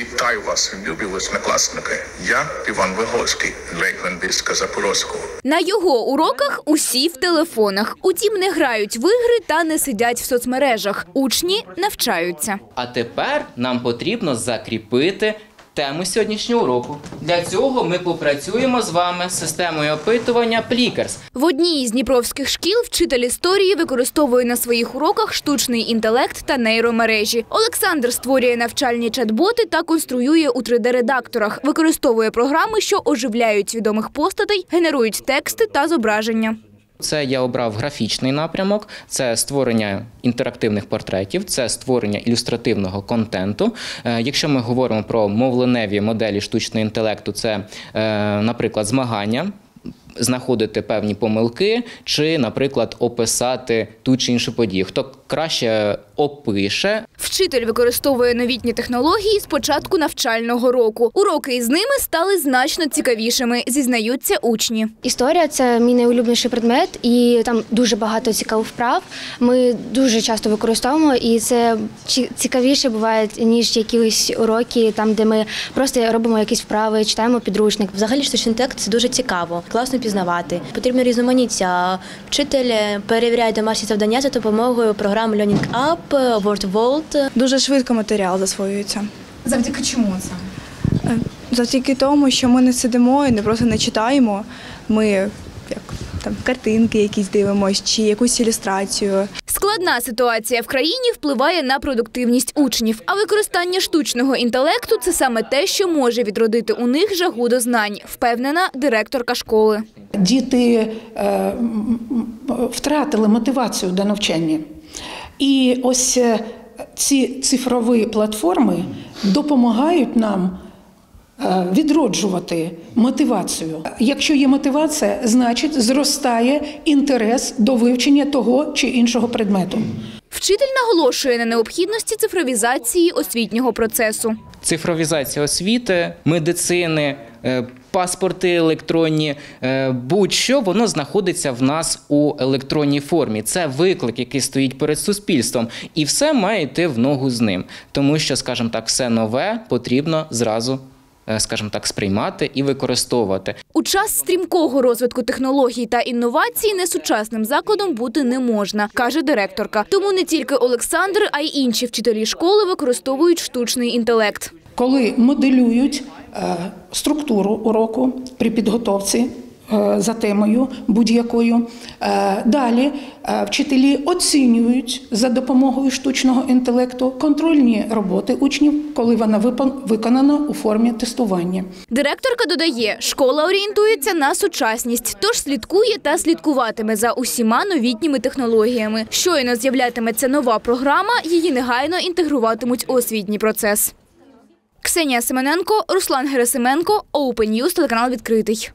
Вітаю вас, любі восьмикласники. Я Іван Вигольський, лейб-лінгвістка Запорозького. На його уроках усі в телефонах. Утім, не грають в ігри та не сидять в соцмережах. Учні навчаються. А тепер нам потрібно закріпити тему сьогоднішнього уроку. Для цього ми попрацюємо з вами з системою опитування Плікерс. В одній із дніпровських шкіл вчитель історії використовує на своїх уроках штучний інтелект та нейромережі. Олександр створює навчальні чат-боти та конструює у 3D-редакторах. Використовує програми, що оживляють відомих постатей, генерують тексти та зображення. Це я обрав графічний напрямок, це створення інтерактивних портретів, це створення ілюстративного контенту. Е, Якщо ми говоримо про мовленеві моделі штучного інтелекту, це, е, наприклад, змагання. Знаходити певні помилки, чи, наприклад, описати ту чи іншу подію. Хто краще опише, Вчитель використовує новітні технології з початку навчального року. Уроки із ними стали значно цікавішими, зізнаються учні. Історія це мій найулюбленіший предмет, і там дуже багато цікавих вправ. Ми дуже часто використовуємо, і це ці- цікавіше буває, ніж якісь уроки, там де ми просто робимо якісь вправи, читаємо підручник. Взагалі штучний інтелект це дуже цікаво, класно пізнавати. Потрібно різноманіття. Вчитель перевіряє домашні завдання за допомогою програм Learning App, WordVolt. Дуже швидко матеріал засвоюється. Завдяки чому це? Е, Завдяки тому, що ми не сидимо і не просто не читаємо. Ми як там картинки якісь дивимося чи якусь ілюстрацію. Складна ситуація в країні впливає на продуктивність учнів, а використання штучного інтелекту це саме те, що може відродити у них жагу до знань, впевнена директорка школи. діти е, втратили мотивацію до навчання. І ось е, ці цифрові платформи допомагають нам е, відроджувати мотивацію. Якщо є мотивація, значить зростає інтерес до вивчення того чи іншого предмету. Вчитель наголошує на необхідності цифровізації освітнього процесу. цифровізація освіти, медицини, е, паспорти електронні, е, будь-що воно знаходиться в нас у електронній формі. Це виклик, який стоїть перед суспільством, і все має йти в ногу з ним, тому що, скажімо так, все нове потрібно зразу. е, Скажімо так, сприймати і використовувати. У час стрімкого розвитку технологій та інновацій несучасним закладом бути не можна, каже директорка. Тому не тільки Олександр, а й інші вчителі школи використовують штучний інтелект. коли моделюють структуру уроку при підготовці е, за темою будь-якою. Е, Далі е, вчителі оцінюють за допомогою штучного інтелекту контрольні роботи учнів, коли вона виконана у формі тестування. Директорка додає, школа орієнтується на сучасність, тож слідкує та слідкуватиме за усіма новітніми технологіями. Щойно з'являтиметься нова програма, її негайно інтегруватимуть у освітній процес. Ксенія Семененко, Руслан Герасименко, Open News, телеканал відкритий.